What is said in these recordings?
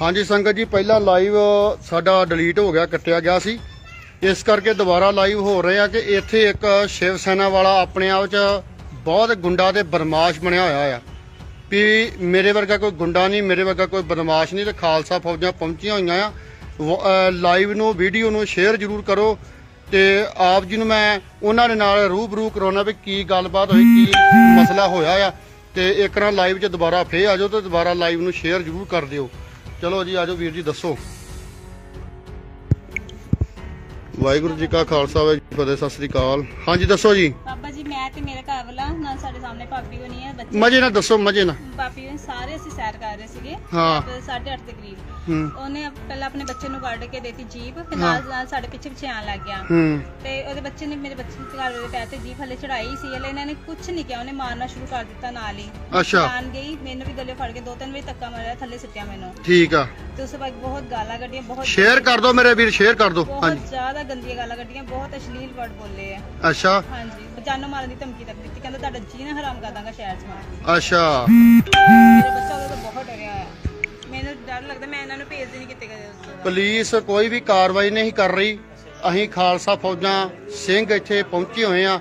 ਹਾਂਜੀ ਸੰਗਤ ਜੀ, ਪਹਿਲਾਂ ਲਾਈਵ ਸਾਡਾ ਡਿਲੀਟ ਹੋ ਗਿਆ, ਕੱਟਿਆ ਗਿਆ ਸੀ। ਇਸ ਕਰਕੇ ਦੁਬਾਰਾ ਲਾਈਵ ਹੋ ਰਹੇ ਆ ਕਿ ਇੱਥੇ ਇੱਕ ਸ਼ਿਵ ਸੈਨਾ ਵਾਲਾ ਆਪਣੇ ਆਪ 'ਚ ਬਹੁਤ ਗੁੰਡਾ ਤੇ ਬਦਮਾਸ਼ ਬਣਿਆ ਹੋਇਆ ਆ। ਵੀ ਮੇਰੇ ਵਰਗਾ ਕੋਈ ਗੁੰਡਾ ਨਹੀਂ, ਮੇਰੇ ਵਰਗਾ ਕੋਈ ਬਦਮਾਸ਼ ਨਹੀਂ ਤੇ ਖਾਲਸਾ ਫੌਜਾਂ ਪਹੁੰਚੀਆਂ ਹੋਈਆਂ ਆ। ਲਾਈਵ ਨੂੰ ਵੀਡੀਓ ਨੂੰ ਸ਼ੇਅਰ ਜ਼ਰੂਰ ਕਰੋ ਤੇ ਆਪ ਜੀ ਨੂੰ ਮੈਂ ਉਹਨਾਂ ਦੇ ਨਾਲ ਰੂਬਰੂ ਕਰਾਉਣਾ ਵੀ ਕੀ ਗੱਲਬਾਤ ਹੋਈ, ਕੀ ਮਸਲਾ ਹੋਇਆ ਆ। ਤੇ ਇੱਕ ਵਾਰ ਲਾਈਵ 'ਚ ਦੁਬਾਰਾ ਫੇਰ ਆ ਜਾਓ ਤੇ ਦੁਬਾਰਾ ਲਾਈਵ ਨੂੰ ਸ਼ੇਅਰ ਜ਼ਰੂਰ ਕਰ ਦਿਓ। ਚਲੋ ਜੀ ਆਜੋ ਵੀਰ ਜੀ ਦੱਸੋ। ਵਾਹਿਗੁਰੂ ਜੀ ਕਾ ਖਾਲਸਾ ਵਾਹਿਗੁਰੂ ਜੀ ਫਤਿਹ ਸਤਿ ਸ੍ਰੀ ਅਕਾਲ। ਹਾਂਜੀ ਦੱਸੋ ਜੀ। ਬਾਬਾ ਜੀ ਮੈਂ ਤੇ ਮੇਰੇ ਘਰ ਵਾਲਾ ਨਾ ਸਾਡੇ ਸਾਹਮਣੇ ਭਾਬੀ ਹੋਣੀ ਹੈ ਬੱਚੇ ਮਜੇ ਨਾਲ ਦੱਸੋ ਮਜੇ ਨਾਲ। ਭਾਬੀ ਹੋਣੀ ਸਾਰੇ ਅਸੀਂ ਸੈਰ ਕਰ ਰਹੇ ਸੀਗੇ। ਹਾਂ। 8:30 ਦੇ ਕਰੀਬ। ਉਹਨੇ ਪਹਿਲਾਂ ਆਪਣੇ ਬੱਚੇ ਨੂੰ ਕੱਢ ਕੇ ਦੇਤੀ ਜੀਪ ਫਿਰ ਨਾਲ ਨਾਲ ਸਾਡੇ ਪਿੱਛੇ ਪਿੱਛੇ ਆਣ ਲੱਗ ਗਿਆ। ਤੇ ਉਹਦੇ ਬੱਚੇ ਨੇ ਮੇਰੇ ਬੱਚੇ ਦੇ ਘਰ ਦੇ ਪੈਰ ਤੇ ਜੀਪ ਹਲੇ ਚੜਾਈ ਸੀ ਹਲੇ ਇਹਨਾਂ ਨੇ ਕੁਝ ਨਹੀਂ ਕਿਹਾ ਉਹਨੇ ਮਾਰਨਾ ਸ਼ੁਰੂ ਕਰ ਦਿੱਤਾ ਨਾਲ ਹੀ। ਅੱਛਾ। ਜਾਨ ਗਈ ਮੈਨੂੰ ਵੀ ਗਲੇ ਫੜ ਕੇ ਦੋ ਤਿੰਨ ਵਜੇ ਧੱਕਾ ਮਾਰਿਆ ਥੱਲੇ ਸਿੱਟਿਆ ਮੈਨੂੰ। ਠੀਕ ਆ। ਤੇ ਉਸ ਤੋਂ ਬਾਅਦ ਬਹੁਤ ਗਾਲਾਂ ਕੱਢੀਆਂ ਬਹੁਤ ਸ਼ੇਅਰ ਕਰ ਦਿਓ ਮੇਰੇ ਵੀਰ ਸ਼ੇਅਰ ਕਰ ਦਿਓ ਬਹੁਤ ਹਾਂਜੀ। ਜ਼ਿਆਦਾ ਗੰਦੀਆਂ ਗਾਲਾਂ ਕੱਢੀਆਂ ਬਹੁਤ ਅਸ਼ਲੀਲ ਵਰਡ ਬੋਲੇ ਆ। ਅੱਛਾ। ਹਾਂਜੀ। ਜਾਨੋਂ ਮਾਰਨ ਦੀ ਧਮਕੀ ਤੱਕ ਦਿੱਤੀ ਕਹਿੰਦਾ ਤੁਹਾਡਾ ਜੀਣਾ ਹਰਾਮ ਕਰ ਦਾਂਗਾ ਸ਼ਹਿਰ 'ਚ ਮੈਂ। ਅੱਛਾ। ਮੇਰਾ ਬੱਚਾ ਉਹਦੇ ਬਹੁਤ ਡਰਿਆ ਆ ਮੈਨੂੰ ਡਰ ਲੱਗਦਾ, ਮੈਂ ਇਹਨਾਂ ਨੂੰ ਭੇਜਦੇ ਨਹੀਂ ਕਿਤੇ ਕਦੇ ਉਸ ਤੋਂ ਪੁਲਿਸ ਕੋਈ ਵੀ ਕਾਰਵਾਈ ਨਹੀਂ ਕਰ ਰਹੀ। ਅਸੀਂ ਖਾਲਸਾ ਫੌਜਾਂ ਸਿੰਘ ਇੱਥੇ ਪਹੁੰਚੇ ਹੋਏ ਆ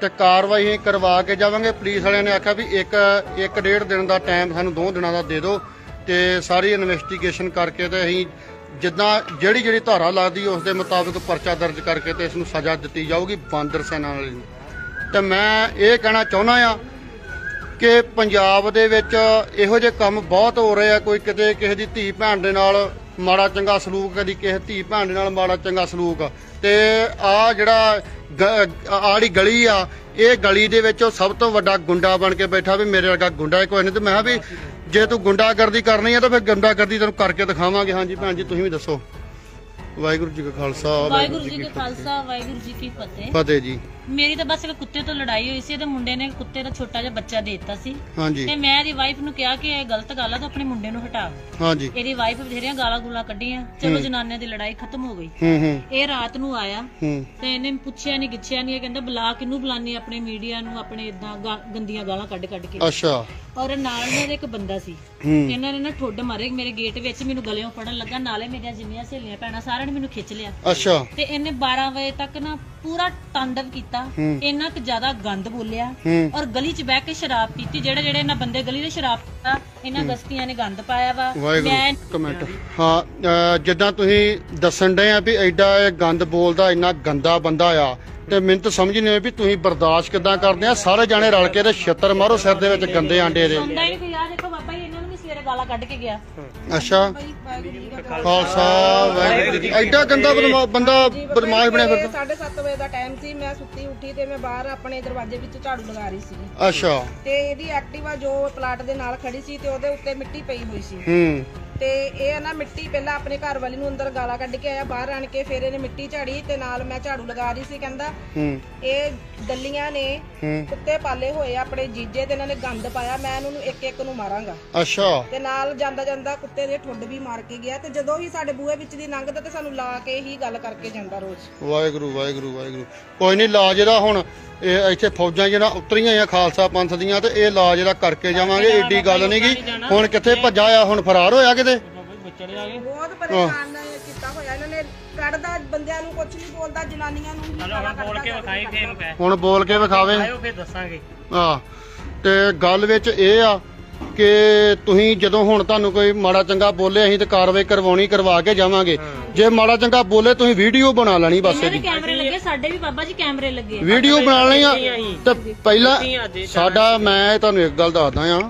ਤੇ ਕਾਰਵਾਈ ਅਸੀਂ ਕਰਵਾ ਕੇ ਜਾਵਾਂਗੇ। ਪੁਲਿਸ ਵਾਲਿਆਂ ਨੇ ਆਖਿਆ ਵੀ ਇੱਕ ਇੱਕ ਡੇਢ ਦਿਨ ਦਾ ਟਾਈਮ ਸਾਨੂੰ ਦੋ ਦਿਨਾਂ ਦਾ ਦੇ ਦਿਓ ਤੇ ਸਾਰੀ ਇਨਵੈਸਟੀਗੇਸ਼ਨ ਕਰਕੇ ਤੇ ਅਸੀਂ ਜਿੱਦਾਂ ਜਿਹੜੀ ਜਿਹੜੀ ਧਾਰਾ ਲੱਗਦੀ ਉਸ ਦੇ ਮੁਤਾਬਕ ਪਰਚਾ ਦਰਜ ਕਰਕੇ ਤੇ ਇਸ ਨੂੰ ਸਜ਼ਾ ਦਿੱਤੀ ਜਾਊਗੀ ਬਾਂਦਰ ਸੈਨਾ ਵਾਲੇ ਨੂੰ। ਤੇ ਮੈਂ ਇਹ ਕਹਿਣਾ ਚਾਹੁੰਦਾ ਆ ਕਿ ਪੰਜਾਬ ਦੇ ਵਿੱਚ ਇਹੋ ਜਿਹੇ ਕੰਮ ਬਹੁਤ ਹੋ ਰਹੇ ਆ ਕੋਈ ਕਿਤੇ ਕਿਸੇ ਦੀ ਧੀ ਭੈਣ ਦੇ ਨਾਲ ਮਾੜਾ ਚੰਗਾ ਸਲੂਕ ਕਦੀ ਕਿਸੇ ਧੀ ਭੈਣ ਦੇ ਨਾਲ ਮਾੜਾ ਚੰਗਾ ਸਲੂਕ। ਤੇ ਆ ਜਿਹੜਾ ਆੜੀ ਗਲੀ ਆ ਇਹ ਗਲੀ ਦੇ ਵਿੱਚ ਉਹ ਸਭ ਤੋਂ ਵੱਡਾ ਗੁੰਡਾ ਬਣ ਕੇ ਬੈਠਾ ਵੀ ਮੇਰੇ ਵਰਗਾ ਗੁੰਡਾ ਕੋਈ ਨਹੀਂ। ਤੇ ਮੈਂ ਵੀ ਜੇ ਤੂੰ ਗੁੰਡਾਗਰਦੀ ਕਰਨੀ ਆ ਤਾਂ ਫਿਰ ਗੁੰਡਾਗਰਦੀ ਤੈਨੂੰ ਕਰਕੇ ਦਿਖਾਵਾਂਗੇ। ਹਾਂਜੀ ਭੈਣ ਜੀ ਤੁਸੀਂ ਵੀ ਦੱਸੋ। ਵਾਹਿਗੁਰੂ ਜੀ ਕਾ ਖਾਲਸਾ ਵਾਹਿਗੁਰੂ ਜੀ ਕਾ ਖਾਲਸਾ ਵਾਹਿਗੁਰੂ ਜੀ ਕੀ ਫਤਿਹ। ਫਤਿਹ ਜੀ। ਮੇਰੀ ਤਾਂ ਬਸ ਇੱਕ ਕੁੱਤੇ ਤੋਂ ਲੜਾਈ ਹੋਈ ਸੀ ਤੇ ਮੁੰਡੇ ਨੇ ਕੁੱਤੇ ਦਾ ਛੋਟਾ ਜਿਹਾ ਬੱਚਾ ਦੇ ਦਿੱਤਾ ਸੀ। ਹਾਂਜੀ। ਤੇ ਮੈਂ ਇਹਦੀ ਵਾਈਫ ਨੂੰ ਕਿਹਾ ਕਿ ਇਹ ਗਲਤ ਗੱਲ ਆ ਤਾਂ ਆਪਣੇ ਮੁੰਡੇ ਨੂੰ ਹਟਾ। ਹਾਂਜੀ। ਇਹਦੀ ਵਾਈਫ ਬਥੇਰੀਆਂ ਗਾਲਾਂ ਗੁਲਾਂ ਕੱਢੀਆਂ ਚਲੋ ਜਨਾਨਿਆਂ ਦੀ ਲੜਾਈ ਖਤਮ ਹੋ ਗਈ। ਹੂੰ ਹੂੰ। ਇਹ ਰਾਤ ਨੂੰ ਆਇਆ। ਹੂੰ। ਤੇ ਇਹਨੇ ਪੁੱਛਿਆ ਨਹੀਂ ਗਿੱਛਿਆ ਨਹੀਂ ਇਹ ਕਹਿੰਦਾ ਬੁਲਾ ਕਿਹਨੂੰ ਬੁਲਾਨੀ ਆਪਣੇ ਮੀਡੀਆ ਨੂੰ ਆਪਣੇ ਇਦਾਂ ਗੰਦੀਆਂ ਗਾਲਾਂ ਕੱਢ ਕੱਢ ਕੇ। ਅੱਛਾ। ਔਰ ਨਾਲ ਮੇਰੇ ਇੱਕ ਬੰਦਾ ਸੀ। ਇਹਨਾਂ ਨੇ ਨਾ ਠੁੱਡ ਮਾਰੇ ਮੇਰੇ ਗੇਟ ਵਿੱਚ ਮੈਨੂੰ ਗਲਿਓਂ ਫੜਨ ਲੱਗਾ ਨਾਲੇ ਮੇਰੀਆਂ ਜਿੰਨੀਆਂ ਸਹੇਲੀਆਂ ਭੈਣਾਂ ਸਾਰਿਆਂ ਨੇ ਮੈਨੂੰ ਖਿੱਚ ਲਿਆ। ਅੱਛਾ। ਤੇ ਇਹਨੇ 12 ਵਜੇ ਤੱਕ ਨਾ ਪੂਰਾ ਤਾਂਡਵ ਕੀਤਾ। ਇੰਨਾ ਕੁ ਜ਼ਿਆਦਾ ਗੰਦ ਬੋਲਿਆ ਔਰ ਗਲੀ 'ਚ ਬਹਿ ਕੇ ਸ਼ਰਾਬ ਪੀਤੀ ਜਿਹੜੇ ਜਿਹੜੇ ਇਹਨਾਂ ਬੰਦੇ ਗਲੀ ਦੇ ਸ਼ਰਾਬ ਪੀਤਾ ਇਹਨਾਂ ਗਸਤੀਆਂ ਨੇ ਗੰਦ ਪਾਇਆ ਵਾ। ਮੈਂ ਕਮੈਂਟ ਹਾਂ ਅਹ ਜਿੱਦਾਂ ਤੁਸੀਂ ਦੱਸਣ ਡਏ ਆ ਵੀ ਐਡਾ ਇਹ ਗੰਦ ਬੋਲਦਾ ਇੰਨਾ ਗੰਦਾ ਬੰਦਾ ਆ ਤੇ ਮੈਨੂੰ ਤਾਂ ਸਮਝ ਨਹੀਂ ਆਈ ਵੀ ਤੁਸੀਂ ਬਰਦਾਸ਼ਤ ਕਿੱਦਾਂ ਕਰਦੇ ਆ। ਸਾਰੇ ਜਾਣੇ ਰਲ ਕੇ ਤੇ ਛੱਤਰ ਮਾਰੋ ਸਿਰ ਦੇ ਵਿੱਚ ਗੰਦੇ ਆਂਡੇ ਦੇ। ਸੁਣਦਾ ਹੀ ਨਹੀਂ ਕੋਈ ਆ ਦੇਖੋ ਬਾਬਾ ਜੀ ਇਹਨਾਂ ਨੂੰ ਵੀ ਸਵੇਰੇ ਗਾਲਾਂ ਕੱਢ ਕੇ ਗਿਆ। ਅੱਛਾ। ਖਾਲਸਾ। ਵਾਹਿਗੁਰੂ ਜੀ ਐਡਾ ਗੰਦਾ ਬਦਮਾ- ਬੰਦਾ ਬਦਮਾਸ਼ ਬਣਿਆ ਫਿਰਦਾ। 7:30 ਵਜੇ ਦਾ ਟਾਈਮ ਸੀ ਮੈਂ ਸੁੱਤੀ ਉੱਠੀ ਤੇ ਮੈਂ ਬਾਹਰ ਆਪਣੇ ਦਰਵਾਜ਼ੇ ਵਿੱਚ ਝਾੜੂ ਲਗਾ ਰਹੀ ਸੀ ਅੱਛਾ। ਤੇ ਇਹਦੀ ਐਕਟਿਵਾ ਜੋ ਪਲਾਟ ਦੇ ਨਾਲ ਖੜੀ ਸੀ ਤੇ ਉਹਦੇ ਉੱਤੇ ਮਿੱਟੀ ਪਈ ਹੋਈ ਸੀ। ਹੂੰ। ਤੇ ਇਹ ਨਾ ਮਿੱਟੀ ਪਹਿਲਾਂ ਆਪਣੇ ਘਰ ਵਾਲੀ ਨੂੰ ਅੰਦਰ ਗਾਲਾਂ ਕੱਢ ਕੇ ਆਇਆ ਬਾਹਰ ਆਣ ਕੇ ਫਿਰ ਇਹਨੇ ਮਿੱਟੀ ਝਾੜੀ ਤੇ ਨਾਲ ਮੈਂ ਝਾੜੂ ਲਗਾ ਰਹੀ ਸੀ ਕਹਿੰਦਾ। ਹੂੰ। ਇਹ ਦੱਲੀਆਂ ਨੇ ਹੂੰ। ਕੁੱਤੇ ਪਾਲੇ ਹੋਏ ਆ ਆਪਣੇ ਜੀਜੇ ਤੇ ਇਹਨਾਂ ਨੇ ਗੰਦ ਪਾਇਆ ਮੈਂ ਇਹਨਾਂ ਨੂੰ ਇੱਕ ਇੱਕ ਨੂੰ ਮਾਰਾਂਗਾ। ਅੱਛਾ। ਤੇ ਨਾਲ ਜਾਂਦਾ ਜਾਂਦਾ ਕੁੱਤੇ ਦੇ ਠੁੱਡ ਵੀ ਮਾਰ ਕੇ ਗਿਆ ਤੇ ਜਦੋਂ ਹੀ ਸਾਡੇ ਬੂਹੇ ਵਿੱਚ ਦੀ ਲੰਘਦਾ ਤੇ ਸਾਨੂੰ ਲਾ ਕੇ ਹੀ ਗੱਲ ਕਰਕੇ ਜਾਂਦਾ ਰੋਜ਼। ਵਾਹਿਗੁਰੂ ਵਾਹਿਗੁਰੂ ਵਾਹਿਗੁਰੂ। ਕੋਈ ਨਹੀਂ ਲਾਜ ਇਹਦਾ ਹੁਣ ਇਹ ਇੱਥੇ ਫੌਜਾਂ ਜਿਹੜਾ ਉਤਰੀਆਂ ਆ ਖਾਲਸਾ ਪੰਥ ਦੀਆਂ ਤੇ ਇਹ ਲਾਜ ਇਹਦਾ ਕਰਕੇ ਜਾਵਾਂਗੇ ਏਡੀ ਗੱਲ ਨਹੀਂ ਗੀ ਹੁਣ ਕਿੱਥੇ ਭੱਜਾ ਆ ਹੁਣ ਫਰਾਰ ਹੋਇਆ ਕਿਤੇ? ਬਹੁਤ ਪਰੇਸ਼ਾਨ ਕੀਤਾ ਹੋਇਆ। ਇਹਨਾਂ ਨੇ ਕੱਢਦਾ ਬੰਦਿਆਂ ਨੂੰ ਕੁਝ ਨਹੀਂ ਬੋਲਦਾ ਜਨਾਨੀਆਂ ਨੂੰ ਹੀ ਗਾਲਾਂ ਕੱਢਦਾ ਹੁਣ ਬੋਲ ਕੇ ਵਿਖਾਵੇ। ਆਇਓ ਫੇਰ ਦੱਸਾਂਗੇ। ਆ ਤੇ ਗੱਲ ਵਿੱਚ ਇਹ ਆ ਕਿ ਤੁਸੀਂ ਜਦੋਂ ਹੁਣ ਤੁਹਾਨੂੰ ਕੋਈ ਮਾੜਾ ਚੰਗਾ ਬੋਲੇ ਅਸੀਂ ਤੇ ਕਾਰਵਾਈ ਕਰਵਾਉਣੀ ਕਰਵਾ ਕੇ ਜਾਵਾਂਗੇ। ਜੇ ਮਾੜਾ ਚੰਗਾ ਬੋਲੇ ਤੁਸੀਂ ਵੀਡੀਓ ਬਣਾ ਲੈਣੀ ਬਸ ਇਹਦੀ। ਕੈਮਰੇ ਲੱਗੇ ਸਾਡੇ ਵੀ ਬਾਬਾ ਜੀ ਕੈਮਰੇ ਲੱਗੇ। ਵੀਡੀਓ ਬਣਾ ਲੈਣੀ ਆ ਤੇ ਪਹਿਲਾਂ ਸਾਡਾ ਮੈਂ ਤੁਹਾਨੂੰ ਇੱਕ ਗੱਲ ਦੱਸਦਾ ਆ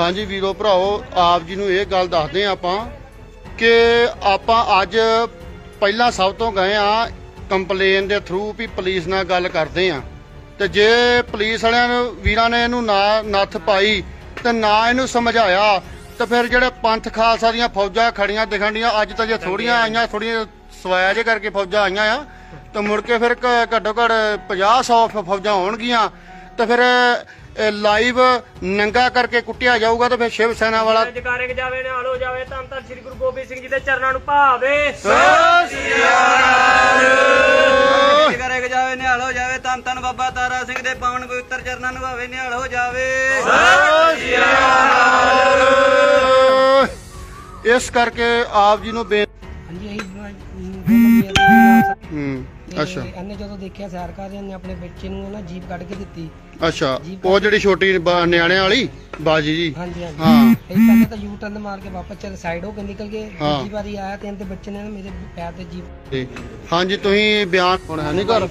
ਹਾਂਜੀ ਵੀਰੋ ਭਰਾਓ ਆਪ ਜੀ ਨੂੰ ਇਹ ਗੱਲ ਦੱਸਦੇ ਆ ਆਪਾਂ ਕਿ ਆਪਾਂ ਅੱਜ ਪਹਿਲਾਂ ਸਭ ਤੋਂ ਗਏ ਆ ਕੰਪਲੇਨ ਦੇ ਥਰੂ ਵੀ ਪੁਲਿਸ ਨਾਲ ਗੱਲ ਕਰਦੇ ਆ ਤੇ ਜੇ ਪੁਲਿਸ ਵਾਲਿਆਂ ਨੂੰ ਵੀਰਾਂ ਨੇ ਇਹਨੂੰ ਨਾ ਨੱਥ ਪਾਈ ਤੇ ਨਾ ਇਹਨੂੰ ਸਮਝਾਇਆ ਤੇ ਫਿਰ ਜਿਹੜੇ ਪੰਥ ਖਾਲਸਾ ਦੀਆਂ ਫੌਜਾਂ ਖੜੀਆਂ ਦਿਖਣ ਡੀਆਂ ਅੱਜ ਤਾਂ ਜੇ ਥੋੜੀਆਂ ਆਈਆਂ ਥੋੜੀਆਂ ਸਵਾਇਆ ਜੇ ਕਰਕੇ ਫੌਜਾਂ ਆਈਆਂ ਆ ਤੇ ਮੁੜ ਕੇ ਫਿਰ ਘੱਟੋ ਘੱਟ 50 100 ਫੌਜਾਂ ਹੋਣਗੀਆਂ ਤੇ ਫਿਰ ਲਾਈਵ ਨੰਗਾ ਕਰਕੇ ਕੁੱਟਿਆ ਜਾਊਗਾ ਤਾਂ ਫਿਰ ਸ਼ਿਵ ਸੈਨਾ ਵਾਲਾ ਜਕਾਰੇ ਕੇ ਜਾਵੇ ਨਿਹਾਲ ਹੋ ਜਾਵੇ ਤਾਂ ਤਾਂ ਸ੍ਰੀ ਗੁਰੂ ਗੋਬਿੰਦ ਸਿੰਘ ਜੀ ਦੇ ਚਰਨਾਂ ਨੂੰ ਭਾਵੇ। ਕਰੇ ਜਾਵੇ ਨਿਹਾਲ ਹੋ ਜਾਵੇ ਤਨ ਤਨ ਬਾਬਾ ਤਾਰਾ ਸਿੰਘ ਦੇ ਪਾਵਨ ਪਵਿੱਤਰ ਚਰਨਾਂ ਨੂੰ ਭਾਵੇ ਨਿਹਾਲ ਹੋ ਜਾਵੇ। ਇਸ ਕਰਕੇ ਆਪ ਜੀ ਨੂੰ ਬੇ ਹਾਂਜੀ ਨਾਲ ਹੂੰ ਤੇ ਅੱਛਾ। ਇਹਨੇ ਜਦੋਂ ਦੇਖਿਆ ਸੈਰ ਕਰ ਰਹੇ ਨੇ ਆਪਣੇ ਬੱਚੇ ਨੂੰ ਨਾ ਜੀਪ ਕੱਢ ਕੇ ਦਿੱਤੀ। ਅੱਛਾ ਉਹ ਜਿਹੜੀ ਛੋਟੀ ਬ- ਨਿਆਣਿਆਂ ਵਾਲੀ ਬਾਜੀ ਜੀ। ਹਾਂਜੀ ਹਾਂਜੀ। ਹਾਂ। ਇਹ ਪਹਿਲੇ ਤਾਂ ਯੂ ਟਰਨ ਮਾਰ ਕੇ ਵਾਪਸ ਚੱਲ ਸਾਈਡ ਹੋ ਕੇ ਨਿਕਲ ਗਏ। ਹਾਂ। ਦੂਜੀ ਵਾਰੀ ਆਇਆ ਤੇ ਇਹਦੇ ਬੱਚੇ ਨੇ ਨਾ ਮੇਰੇ ਪੈਰ ਤੇ ਜੀਪ ਜੀ। ਹਾਂਜੀ ਤੁਸੀਂ ਬਿਆਨ ਹੁਣ ਹੈ ਨਹੀਂ ਘਰ?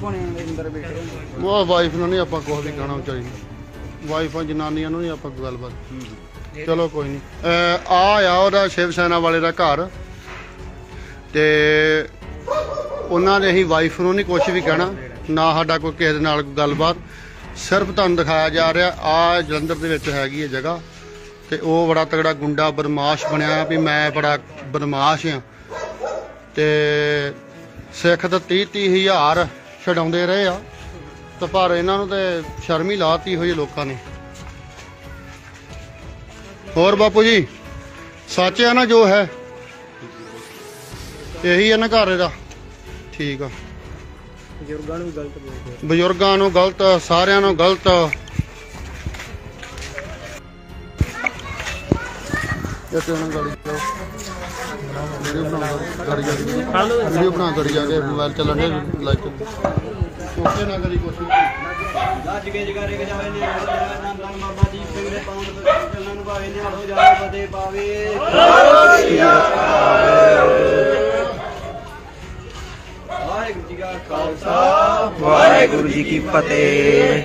ਉਹ ਵਾਈਫ ਨੂੰ ਨਹੀਂ ਆਪਾਂ ਕੁਝ ਵੀ ਕਹਿਣਾ ਵਿਚਾਰੀ ਨੂੰ ਵਾਈਫਾਂ ਜਨਾਨੀਆਂ ਨੂੰ ਨਹੀਂ ਆਪਾਂ ਕੋਈ ਗੱਲਬਾਤ। ਚਲੋ ਕੋਈ ਨਹੀਂ ਆ ਆ ਉਹਦਾ ਸ਼ਿਵ ਸੈਨਾ ਵਾਲੇ ਦਾ ਘਰ। ਤੇ ਉਹਨਾਂ ਦੇ ਅਸੀਂ ਵਾਈਫ ਨੂੰ ਨਹੀਂ ਕੁਝ ਵੀ ਕਹਿਣਾ, ਨਾ ਸਾਡਾ ਕੋਈ ਕਿਸੇ ਦੇ ਨਾਲ ਕੋਈ ਗੱਲਬਾਤ। ਸਿਰਫ ਤੁਹਾਨੂੰ ਦਿਖਾਇਆ ਜਾ ਰਿਹਾ, ਆ ਜਲੰਧਰ ਦੇ ਵਿੱਚ ਹੈਗੀ ਹੈ ਜਗ੍ਹਾ, ਤੇ ਉਹ ਬੜਾ ਤਗੜਾ ਗੁੰਡਾ ਬਦਮਾਸ਼ ਬਣਿਆ ਵੀ ਮੈਂ ਬੜਾ ਬਦਮਾਸ਼ ਆ ਤੇ ਸਿੱਖ ਤਾਂ 30 30 ਹਜ਼ਾਰ ਛਡਾਉਂਦੇ ਰਹੇ ਆ, ਤੇ ਪਰ ਇਹਨਾਂ ਨੂੰ ਤੇ ਸ਼ਰਮ ਹੀ ਲਾਤੀ ਹੋਈ ਲੋਕਾਂ ਨੇ। ਹੋਰ ਬਾਪੂ ਜੀ, ਸੱਚ ਆ ਨਾ ਜੋ ਹੈ, ਇਹੀ ਹੈ ਨਾ ਘਰ ਇਹਦਾ। ਠੀਕ ਆ। ਬਜ਼ੁਰਗਾਂ ਨੂੰ ਗਲਤ ਬੋਲਦੇ ਬਜ਼ੁਰਗਾਂ ਨੂੰ ਗਲਤ ਸਾਰਿਆਂ ਨੂੰ ਗਲਤ। ਗਾੜੀ ਵੀਡੀਓ ਬਣਾ ਗਾੜੀ ਜਾ ਕੇ। ਵੀਡੀਓ ਬਣਾ ਗਾੜੀ ਜਾ ਕੇ ਮੋਬਾਈਲ ਚੱਲਣ ਦੇ ਲਾਈਕ ਓਕੇ ਨਾ ਕਰੀ ਕੁਛ ਗੱਜ ਕੇ ਜਗਾਰੇ ਕੇ ਜਾਵੇ ਨੇ ਬਾਬਾ ਜੀ ਸਿੰਘ ਦੇ ਪਾਉਣ ਚੱਲਣ ਨੂੰ ਭਾਵੇ ਨੇ ਆਲੋ ਜਾਵੇ ਫਤਿਹ ਪਾਵੇ। ਵਾਹਿਗੁਰੂ ਜੀ ਕੀ ਫਤਿਹ।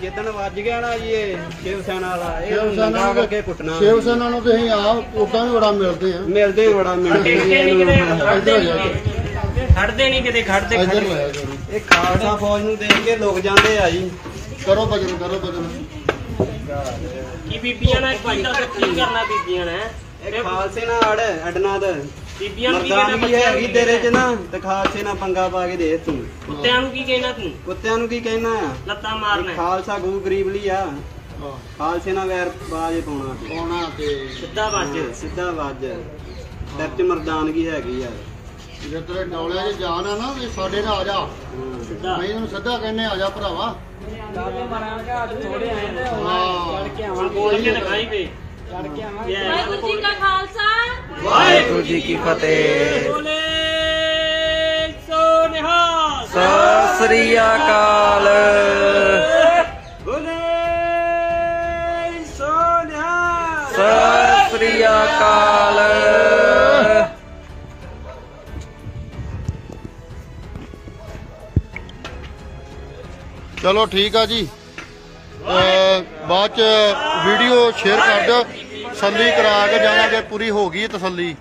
ਜਿੱਦਣ ਵੱਜ ਗਿਆ ਨਾ ਜੀ ਇਹ ਸ਼ਿਵ ਸੈਨਾ ਵਾਲਾ ਇਹ ਸ਼ਿਵ ਸੈਨਾ ਕਰਕੇ ਕੁੱਟਣਾ। ਸ਼ਿਵ ਸੈਨਾ ਨੂੰ ਤੇ ਅਸੀਂ ਆਪ ਉਦਾਂ ਵੀ ਬੜਾ ਮਿਲਦੇ ਆ ਮਿਲਦੇ ਹੀ ਬੜਾ ਮਿਲਦੇ ਖੜਦੇ ਨਹੀਂ ਕਿਤੇ। ਖੜਦੇ ਇਹ ਖਾਲਸਾ ਫੌਜ ਨੂੰ ਦੇਖ ਕੇ ਲੋਕ ਜਾਂਦੇ ਆ ਜੀ। ਕਰੋ ਭਜਨ ਕਰੋ ਭਜਨ। ਕੀ ਬੀਬੀਆਂ ਨਾਲ ਕੀ ਦੱਸ ਕੀ ਕਰਨਾ ਬੀਬੀਆਂ ਨੇ? ਇਹ ਖਾਲਸੇ ਨਾਲ ਅੜ ਬੀਬੀਆਂ ਨੂੰ ਕੀ ਕਹਿਣਾ ਮਰਦਾਨਗੀ ਬੱਚਿਆਂ ਹੈਗੀ ਨੂੰ ਤੇਰੇ ਚ ਨਾ? ਤੇ ਖਾਲਸੇ ਨਾਲ ਪੰਗਾ ਪਾ ਕੇ ਦੇ ਤੂੰ। ਕੁੱਤਿਆਂ ਨੂੰ ਕੀ ਕਹਿਣਾ ਤੂੰ? ਕੁੱਤਿਆਂ ਨੂੰ ਕੀ ਕਹਿਣਾ ਆ? ਲੱਤਾਂ ਮਾਰਨਾ। ਖਾਲਸਾ ਗੁਰੂ ਗਰੀਬ ਲਈ ਆ। ਖਾਲਸੇ ਨਾਲ ਵੈਰ ਬਾਜ ਪਾਉਣਾ ਤੂੰ। ਆਉਣਾ ਤੇ ਸਿੱਧਾ ਵੱਜ ਸਿੱਧਾ ਵੱਜ ਤੇਰੇ ਚ ਮਰਦਾਨਗੀ ਹੈਗੀ ਯਾਰ ਜੇ ਤੇਰੇ ਡੌਲਿਆਂ 'ਚ ਜਾਨ ਆ ਨਾ ਵੀ ਸਾਡੇ ਨਾਲ ਆ ਜਾ। ਸਿੱਧਾ। ਮੈਂ ਇਹਨੂੰ ਸਿੱਧਾ ਕਹਿੰਨੇ ਆ ਜਾ ਭਰਾਵਾ। ਹਾਂ। ਹੁਣ ਬੋਲ ਕੇ ਦਿਖਾਈ ਵੇ। ਵਾਹਿਗੁਰੂ ਜੀ ਕਾ ਖਾਲਸਾ। ਵਾਹਿਗੁਰੂ ਜੀ ਕੀ ਫਤਿਹ। ਬੋਲੇ ਸੋ ਨਿਹਾਲ। ਸਤਿ ਸ੍ਰੀ ਅਕਾਲ। ਬੋਲੇ ਸੋ ਨਿਹਾਲ। ਸਤਿ ਸ੍ਰੀ ਅਕਾਲ। ਚਲੋ ਠੀਕ ਆ ਜੀ। ਬਾਅਦ ਚ ਵੀਡੀਓ ਸ਼ੇਅਰ ਕਰ ਦਿਓ। ਤਸੱਲੀ ਕਰਾ ਕੇ ਜਾਵਾਂਗੇ ਪੂਰੀ ਹੋ ਗਈ ਤਸੱਲੀ।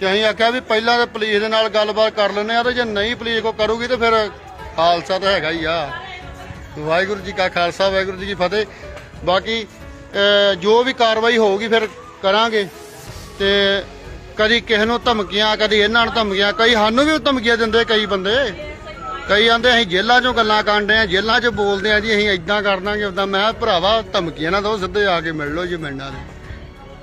ਤੇ ਅਸੀਂ ਆਖਿਆ ਵੀ ਪਹਿਲਾਂ ਤਾਂ ਪੁਲਿਸ ਦੇ ਨਾਲ ਗੱਲਬਾਤ ਕਰ ਲੈਂਦੇ ਆ ਤੇ ਜੇ ਨਹੀਂ ਪੁਲਿਸ ਕੋ ਕਰੂਗੀ ਤੇ ਫਿਰ ਖਾਲਸਾ ਤਾਂ ਹੈਗਾ ਹੀ ਆ। ਵਾਹਿਗੁਰੂ ਜੀ ਕਾ ਖਾਲਸਾ, ਵਾਹਿਗੁਰੂ ਜੀ ਕੀ ਫਤਿਹ। ਬਾਕੀ ਜੋ ਵੀ ਕਾਰਵਾਈ ਹੋਊਗੀ ਫਿਰ ਕਰਾਂਗੇ। ਤੇ ਕਦੀ ਕਿਸੇ ਨੂੰ ਧਮਕੀਆਂ, ਕਦੀ ਇਹਨਾਂ ਨੂੰ ਧਮਕੀਆਂ, ਕਈ ਸਾਨੂੰ ਵੀ ਧਮਕੀਆਂ ਦਿੰਦੇ ਕਈ ਬੰਦੇ। ਕਈ ਆਂਦੇ ਅਸੀਂ ਜੇਲ੍ਹਾਂ 'ਚੋਂ ਗੱਲਾਂ ਕਰਦੇ ਆ ਜੇਲ੍ਹਾਂ 'ਚ ਬੋਲਦੇ ਆ ਜੀ, ਅਸੀਂ ਇਦਾਂ ਕਰ ਦਾਂਗੇ ਉਦਾਂ ਮੈਂ ਭਰਾਵਾ, ਧਮਕੀਆਂ ਨਾ ਦਿਓ, ਸਿੱਧੇ ਆ ਕੇ ਮਿਲ ਲਓ ਜੀ, ਮਿਲਣਾ ਤੇ